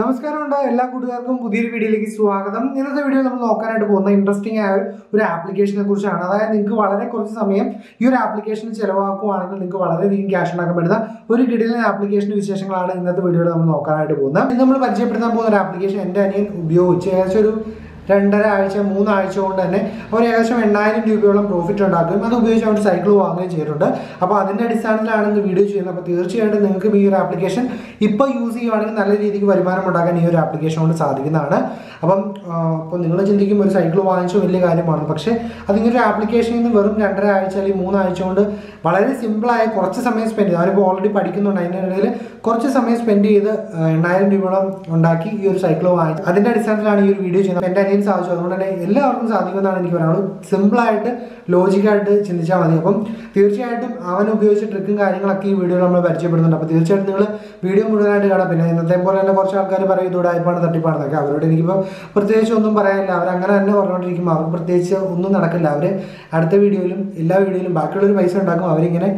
നമസ്കാരം ഉണ്ട്. എല്ലാ കൂട്ടുകാർക്കും പുതിയൊരു വീഡിയോയിലേക്ക് സ്വാഗതം. ഇന്നത്തെ വീഡിയോ നമ്മൾ നോക്കാനായിട്ട് പോകുന്ന ഇൻട്രസ്റ്റിംഗ് ആയ ഒരു ആപ്ലിക്കേഷനെ കുറിച്ചാണ്. അതായത് നിങ്ങൾക്ക് വളരെ കുറച്ച് സമയം ഈ ഒരു ആപ്ലിക്കേഷൻ ചിലവാക്കുവാണെങ്കിൽ നിങ്ങൾക്ക് വളരെയധികം ക്യാഷ് ഉണ്ടാക്കാൻ പറ്റുന്ന ഒരു കിടിലൻ ആപ്ലിക്കേഷന്റെ വിശേഷങ്ങളാണ് ഇന്നത്തെ വീഡിയോയിൽ നമ്മൾ നോക്കാനായിട്ട് പോകുന്നത്. നമ്മൾ പരിചയപ്പെടുത്താൻ പോകുന്ന ഒരു ആപ്ലിക്കേഷൻ എന്റെ അനിയൻ ഉപയോഗിച്ച് ഏകദേശം ഒരു രണ്ടര ആഴ്ച മൂന്നാഴ്ച കൊണ്ട് തന്നെ അവർ ഏകദേശം എണ്ണായിരം രൂപയോളം പ്രോഫിറ്റ് ഉണ്ടാക്കുകയും അത് ഉപയോഗിച്ച് അവർ സൈക്കിൾ വാങ്ങുകയും ചെയ്തിട്ടുണ്ട്. അപ്പോൾ അതിന്റെ അടിസ്ഥാനത്തിലാണ് ഇന്ന് വീഡിയോ ചെയ്യുന്നത്. അപ്പോൾ തീർച്ചയായിട്ടും നിങ്ങൾക്ക് ഈ ഒരു ആപ്ലിക്കേഷൻ ഇപ്പോൾ യൂസ് ചെയ്യുവാണെങ്കിൽ നല്ല രീതിക്ക് വരുമാനം ഉണ്ടാക്കാൻ ഈ ഒരു ആപ്ലിക്കേഷൻ കൊണ്ട് സാധിക്കുന്നതാണ്. അപ്പം അപ്പോൾ നിങ്ങൾ ചിന്തിക്കുമ്പോൾ ഒരു സൈക്കിൾ വാങ്ങിച്ചു വലിയ കാര്യമാണ്. പക്ഷേ അതിങ്ങനെ ഒരു ആപ്ലിക്കേഷനിൽ നിന്ന് വെറും രണ്ടര ആഴ്ച അല്ലെങ്കിൽ മൂന്നാഴ്ച കൊണ്ട് വളരെ സിമ്പിളായ കുറച്ച് സമയം സ്പെൻഡ് ചെയ്ത്. അവരിപ്പോൾ ഓൾറെഡി പഠിക്കുന്നുണ്ട്. അതിന്റെ ഇടയിൽ കുറച്ച് സമയം സ്പെൻഡ് ചെയ്ത് എണ്ണായിരം രൂപയോളം ഉണ്ടാക്കി ഈ ഒരു സൈക്കിൾ വാങ്ങി. അതിന്റെ അടിസ്ഥാനത്തിലാണ് ഈ ഒരു വീഡിയോ ചെയ്യുന്നത്. എന്റെ അനിയൻ സാധിച്ചു അതുകൊണ്ട് തന്നെ എല്ലാവർക്കും സാധിക്കുമെന്നാണ് എനിക്ക് പറയാനുള്ളത്. സിമ്പിളായിട്ട് ലോജിക്കായിട്ട് ചിന്തിച്ചാൽ മതി. അപ്പം തീർച്ചയായിട്ടും അവൻ ഉപയോഗിച്ച ട്രിക്കും കാര്യങ്ങളൊക്കെ ഈ വീഡിയോ നമ്മൾ പരിചയപ്പെടുന്നുണ്ട്. അപ്പോൾ തീർച്ചയായിട്ടും നിങ്ങൾ വീഡിയോ മുഴുവനായിട്ട് കാണാം. പിന്നെ ഇന്നത്തെ പോലെ തന്നെ കുറച്ച് ആൾക്കാർ പറയും ഇതോടായ്പാണ് തട്ടിപ്പാണെന്നൊക്കെ അവരോട് എനിക്കിപ്പോൾ പ്രത്യേകിച്ച് ഒന്നും പറയാനില്ല. അവർ അങ്ങനെ തന്നെ പറഞ്ഞുകൊണ്ടിരിക്കും അവർ പ്രത്യേകിച്ച് ഒന്നും നടക്കില്ല. അവർ അടുത്ത വീഡിയോയിലും എല്ലാ വീഡിയോയിലും ബാക്കിയുള്ളൊരു പൈസ ഉണ്ടാക്കും. അവരിങ്ങനെ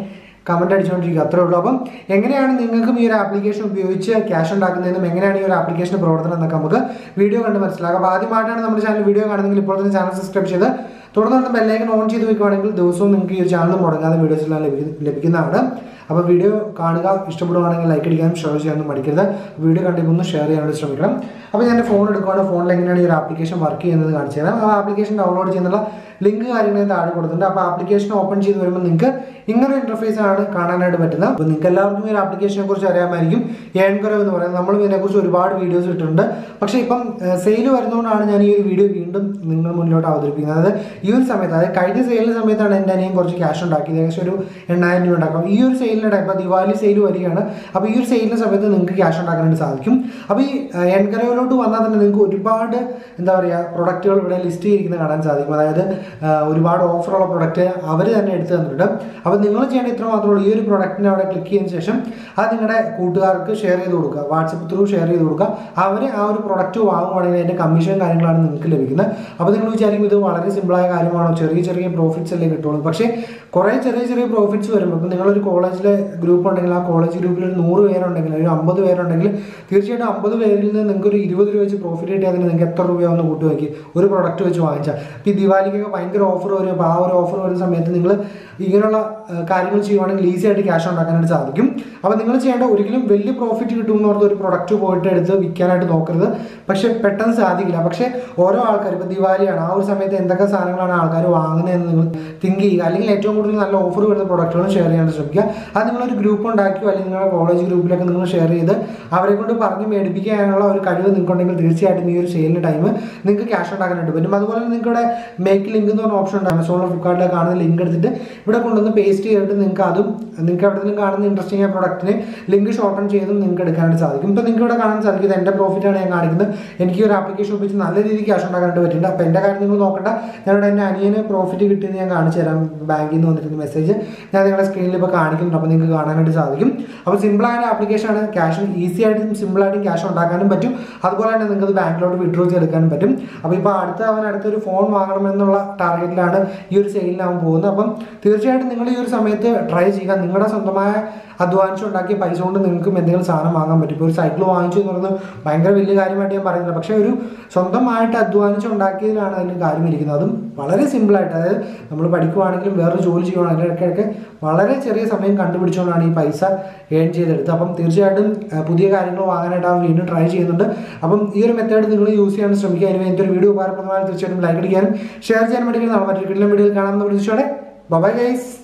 കമന്റ് അടിച്ചുകൊണ്ടിരിക്കുക അത്രേ ഉള്ളൂ. അപ്പം എങ്ങനെയാണ് നിങ്ങൾക്കും ഈ ഒരു ആപ്ലിക്കേഷൻ ഉപയോഗിച്ച് ക്യാഷ് ഉണ്ടാക്കുന്നതെന്നും എങ്ങനെയാണ് ഈ ഒരു ആപ്ലിക്കേഷൻ പ്രവർത്തനം എന്നൊക്കെ നമുക്ക് വീഡിയോ കണ്ട് മനസ്സിലാക്കാം. അപ്പോൾ ആദ്യമായിട്ടാണ് നമ്മുടെ ചാനൽ വീഡിയോ കാണുന്നെങ്കിൽ ഇപ്പോൾ തന്നെ ചാനൽ സബ്സ്ക്രൈബ് ചെയ്ത് തുടർന്ന് ബെല്ലൈക്കൻ ഓൺ ചെയ്ത് വെക്കുകയാണെങ്കിൽ ദിവസവും നിങ്ങൾക്ക് ഈ ചാനൽ മുടങ്ങാതെ വീഡിയോസ് എല്ലാം ലഭിക്കുന്ന- ലഭിക്കുന്നതാണ്. അപ്പോൾ വീഡിയോ കാണുക ഇഷ്ടപ്പെടുവാണെങ്കിൽ ലൈക്ക് അടിക്കാനും ഷെയർ ചെയ്യാനും മടിക്കരുത്. വീഡിയോ കണ്ടിപ്പോൾ ഒന്ന് ഷെയർ ചെയ്യാനായിട്ട് ശ്രമിക്കണം. അപ്പോൾ ഞാൻ ഫോൺ എടുക്കുകയാണ് ഫോണിൽ എങ്ങനെയാണ് ഈ ഒരു ആപ്ലിക്കേഷൻ വർക്ക് ചെയ്യുന്നത് കാണിച്ചു തരാം. ആ ആപ്ലിക്കേഷൻ ഡൗൺലോഡ് ചെയ്യുന്നുള്ള ലിങ്ക് കാര്യങ്ങൾ താഴെ കൊടുത്തിട്ടുണ്ട്. അപ്പോൾ ആപ്ലിക്കേഷൻ ഓപ്പൺ ചെയ്ത് വരുമ്പോൾ നിങ്ങൾക്ക് ഇങ്ങനെ ഇന്റർഫേസ് ആണ് കാണാനായിട്ട് പറ്റുന്നത്. അപ്പോൾ നിങ്ങൾക്ക് എല്ലാവർക്കും ഈ ആപ്ലിക്കേഷനെ കുറിച്ച് അറിയാമായിരിക്കും. ഏൺകുറവ് എന്ന് പറയുന്നത്. നമ്മൾ ഇതിനെക്കുറിച്ച് ഒരുപാട് വീഡിയോസ് ഇട്ടിട്ടുണ്ട്. പക്ഷേ ഇപ്പം സെയിൽ വരുന്നതുകൊണ്ടാണ് ഞാൻ ഈ ഒരു വീഡിയോ വീണ്ടും നിങ്ങൾ മുന്നിലോട്ട് അവതരിപ്പിക്കുന്നത്. അതായത് ഈ ഒരു സമയത്ത് അതായത് കഴിഞ്ഞ സെയിലിന്റെ സമയത്താണ് എന്റെ അനിയൻ കുറച്ച് ക്യാഷ് ഉണ്ടാക്കിയത്. ഏകദേശം ഒരു എണ്ണായിരം രൂപ ഉണ്ടാക്കാം. ഈ ഒരു സെയിലിന്റെ ടൈപ്പ് ദിവാലി സെയിൽ വരികയാണ്. അപ്പോൾ ഈ ഒരു സെയിലിന്റെ സമയത്ത് നിങ്ങൾക്ക് ക്യാഷ് ഉണ്ടാക്കാനായിട്ട് സാധിക്കും. അപ്പോൾ ഈ എൻകറവിലോട്ട് വന്നാൽ തന്നെ നിങ്ങൾക്ക് ഒരുപാട് എന്താ പറയുക പ്രൊഡക്റ്റുകൾ ഇവിടെ ലിസ്റ്റ് ചെയ്തിരിക്കുന്നത് കാണാൻ സാധിക്കും. അതായത് ഒരുപാട് ഓഫറുള്ള പ്രൊഡക്റ്റ് അവർ തന്നെ എടുത്തു തന്നിട്ടുണ്ട്. അപ്പോൾ നിങ്ങൾ ചെയ്യേണ്ട ഇത്ര മാത്രമേ ഉള്ളൂ. ഈ ഒരു പ്രൊഡക്റ്റിനെ അവിടെ ക്ലിക്ക് ചെയ്തതിന് ശേഷം അത് നിങ്ങളുടെ കൂട്ടുകാർക്ക് ഷെയർ ചെയ്ത് കൊടുക്കുക. വാട്സപ്പ് ത്രൂ ഷെയർ ചെയ്ത് കൊടുക്കുക. അവർ ആ ഒരു പ്രൊഡക്റ്റ് വാങ്ങുവാണെങ്കിൽ അതിന്റെ കമ്മീഷൻ കാര്യങ്ങളാണ് നിങ്ങൾക്ക് ലഭിക്കുന്നത്. അപ്പോൾ നിങ്ങൾ വിചാരിക്കും ഇത് വളരെ സിമ്പിളായ കാര്യമാണോ ചെറിയ ചെറിയ പ്രോഫിറ്റ്സ് അല്ലേ കിട്ടുള്ളൂ. പക്ഷേ കുറേ ചെറിയ ചെറിയ പ്രോഫിറ്റ്സ് വരുമ്പോൾ ഇപ്പം നിങ്ങളൊരു കോളേജിലെ ഗ്രൂപ്പ് ഉണ്ടെങ്കിൽ ആ കോളേജ് ഗ്രൂപ്പിൽ ഒരു നൂറ് പേരുണ്ടെങ്കിൽ ഒരു അമ്പത് പേരുണ്ടെങ്കിൽ തീർച്ചയായിട്ടും അമ്പത് പേരിൽ നിന്ന് നിങ്ങൾക്ക് ഒരു ഇരുപത് രൂപ വെച്ച് പ്രോഫിറ്റ് കിട്ടിയാൽ അതിന് നിങ്ങൾക്ക് എത്ര രൂപയാവുന്ന കൂട്ടി നോക്കി ഒരു പ്രൊഡക്റ്റ് വെച്ച് വാങ്ങിച്ചാൽ ഇപ്പോൾ ഈ ദിവാലിക്കൊക്കെ ഭയങ്കര ഓഫർ വരും. അപ്പോൾ ആ ഒരു ഓഫർ വരുന്ന സമയത്ത് നിങ്ങൾ ഇങ്ങനെയുള്ള കാര്യങ്ങൾ ചെയ്യുവാണെങ്കിൽ ഈസി ആയിട്ട് ക്യാഷ് ഉണ്ടാക്കാനായിട്ട് സാധിക്കും. അപ്പോൾ നിങ്ങൾ ചെയ്യേണ്ട ഒരിക്കലും വലിയ പ്രോഫിറ്റ് കിട്ടുമെന്ന് പറഞ്ഞ ഒരു പ്രൊഡക്റ്റ് പോയിട്ട് എടുത്ത് വിൽക്കാനായിട്ട് നോക്കരുത്. പക്ഷേ പെട്ടെന്ന് സാധിക്കില്ല. പക്ഷേ ഓരോ ആൾക്കാർ ഇപ്പോൾ ദിവാലിയാണ്. ആ ഒരു സമയത്ത് എന്തൊക്കെ സാധനങ്ങളാണ് ആൾക്കാർ വാങ്ങുന്നതെന്ന് നിങ്ങൾ തിങ്ക് ചെയ്യുക. അല്ലെങ്കിൽ ഏറ്റവും കൂടുതൽ നല്ല ഓഫർ വരുന്ന പ്രൊഡക്റ്റുകൾ ഷെയർ ചെയ്യാൻ ശ്രമിക്കുക. അത് നിങ്ങളൊരു ഗ്രൂപ്പ് ഉണ്ടാക്കിയോ അല്ലെങ്കിൽ നിങ്ങളുടെ കോളേജ് ഗ്രൂപ്പിലൊക്കെ നിങ്ങൾ ഷെയർ ചെയ്ത് അവരെ കൊണ്ട് പറഞ്ഞ് മേടിപ്പിക്കാനുള്ള ഒരു കഴിവ് നിങ്ങൾക്കുണ്ടെങ്കിൽ തീർച്ചയായിട്ടും ഈ ഒരു സെയിലിന്റെ ടൈം നിങ്ങൾക്ക് ക്യാഷ് ഉണ്ടാക്കാനായിട്ട് പറ്റും. അതുപോലെ ഇവിടെ മേക്ക് ലിങ്ക് എന്ന് പറഞ്ഞ ഓപ്ഷൻ ഉണ്ട്. ആമസോണിലോ ഫ്ലിപ്കാർട്ടിലോ കാണുന്ന ലിങ്ക് എടുത്തിട്ട് ഇവിടെ കൊണ്ടുവന്ന് പേസ്റ്റ് ചെയ്തിട്ട് നിങ്ങൾക്ക് അതും നിങ്ങൾക്ക് എവിടെയെങ്കിലും കാണുന്ന ഇൻട്രസ്റ്റിംഗ് ആയ പ്രൊഡക്റ്റിന് ലിങ്ക് ഷോർട്ടൺ ചെയ്തും നിങ്ങൾക്ക് എടുക്കാനായിട്ട് സാധിക്കും. ഇപ്പോൾ നിങ്ങൾക്ക് ഇവിടെ കാണാൻ സാധിക്കും. എന്റെ പ്രോഫിറ്റാണ് ഞാൻ കാണിക്കുന്നത്. എനിക്ക് ഒരു ആപ്ലിക്കേഷൻ ഉപയോഗിച്ച് നല്ല രീതിയിൽ ക്യാഷ് ഉണ്ടാക്കാനായിട്ട് പറ്റുന്നുണ്ട് അപ്പോൾ എന്റെ കാര്യം നിങ്ങൾ നോക്കണ്ട. ഞാനിവിടെ എന്റെ അനിയന് പ്രോഫിറ്റ് കിട്ടിയെന്ന് ഞാൻ കാണിച്ചു തരാം. ബാങ്കിൽ നിന്ന് വന്നിരുന്ന മെസ്സേജ് ഞാൻ നിങ്ങളുടെ സ്ക്രീനിൽ ഇപ്പോൾ കാണിക്കുന്നുണ്ട്. അപ്പോൾ നിങ്ങൾക്ക് കാണാനായിട്ട് സാധിക്കും. അപ്പോൾ സിമ്പിളായ ആപ്ലിക്കേഷനാണ് ക്യാഷ് ഈസി ആയിട്ടും സിമ്പിളായിട്ടും ക്യാഷ് ഉണ്ടാക്കാനും പറ്റും. അതുപോലെ തന്നെ നിങ്ങൾക്ക് ബാങ്കിലോട്ട് വിഡ്രോ ചെയ്തെടുക്കാനും പറ്റും. അപ്പോൾ ഇപ്പോൾ അടുത്ത അവൻ അടുത്തൊരു ഫോൺ വാങ്ങണമെന്നുള്ള ടാർഗറ്റിലാണ് ഈ ഒരു സെയിലിൽ അവൻ പോകുന്നത്. അപ്പം തീർച്ചയായിട്ടും നിങ്ങൾ ഈ ഒരു സമയത്ത് ട്രൈ ചെയ്യുക. നിങ്ങളുടെ സ്വന്തമായ അധ്വാനിച്ച് ഉണ്ടാക്കിയ പൈസ കൊണ്ട് നിങ്ങൾക്കും എന്തെങ്കിലും സാധനം വാങ്ങാൻ പറ്റും. ഇപ്പോൾ ഒരു സൈക്കിൾ വാങ്ങിച്ചു എന്ന് പറയുന്നത് ഭയങ്കര വലിയ കാര്യമായിട്ട് ഞാൻ പറയുന്നില്ല. പക്ഷേ ഒരു സ്വന്തമായിട്ട് അധ്വാനിച്ച് ഉണ്ടാക്കിയതിലാണ് അതിന് കാര്യം ഇരിക്കുന്നത്. അതും വളരെ സിമ്പിളായിട്ട് അതായത് നമ്മൾ പഠിക്കുവാണെങ്കിലും വേറൊരു ജോലി ചെയ്യുവാണെങ്കിലും ഇടയ്ക്കിടയ്ക്ക് വളരെ ചെറിയ സമയം കണ്ടുപിടിച്ചുകൊണ്ടാണ് ഈ പൈസ ഏൺ ചെയ്തെടുത്തത്. അപ്പം തീർച്ചയായിട്ടും പുതിയ കാര്യങ്ങൾ വാങ്ങാനായിട്ട് അവൻ വീണ്ടും ട്രൈ ചെയ്യുന്നുണ്ട്. അപ്പം ഈ ഒരു മെത്തേഡ് നിങ്ങൾ യൂസ് ചെയ്യാൻ ശ്രമിക്കുക. അതിന് വേണ്ടി ഒരു വീഡിയോ ഉപകാരപ്രദമായ തീർച്ചയായിട്ടും ലൈക്ക് അടിക്കാനും ഷെയർ ചെയ്യാൻ വേണ്ടി നമ്മൾ മറ്റൊരു വീഡിയോയിൽ കാണാമെന്ന് പ്രതീക്ഷയോടെ ബൈ ഗൈസ്